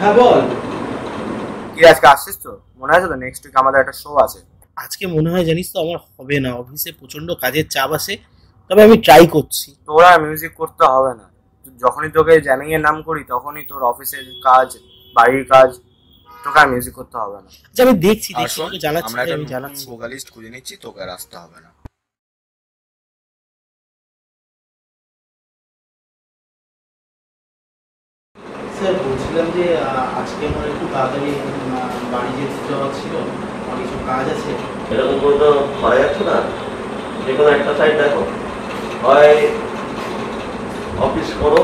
হ্যাঁ বল। কি আজকে আসছিস তো? মনে আছে তো নেক্সট উইক আমাদের একটা শো আছে? আজকে মনে হয় জানিস তো আমার হবে না। অফিসে প্রচণ্ড কাজের চাপ আছে তবে আমি ট্রাই করছি। তোর আর মিউজিক করতে হবে না। যখনই তোকে জ্যামিং এর নাম করি তখনই তোর অফিসের কাজ বাড়ির কাজ তোকে আর মিউজিক করতে হবে না। আচ্ছা আমি দেখছি দেখছি তোকে জানাচ্ছি আমরা একটা জানাচ্ছি ভোকালিস্ট খুঁজে নিচ্ছি তোকে আর আসতে হবে না। বলছিলাম যে আজকে আমার একটু তাড়াতাড়ি বাড়ি যেতে যাওয়া ছিল, আমার কিছু কাজ আছে। এরকম করে তো করা যাচ্ছে না। যে কোনো একটা সাইড দেখো। হয় অফিস করো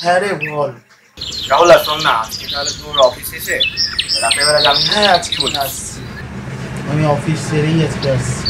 হ্যাঁ রে বল। রাহুল আর শোন না আজকে তাহলে তোর অফিস এসে রাতের বেলা যাবি? হ্যাঁ আজকে আসছি। আমি অফিস সেরেই আজকে আসছি।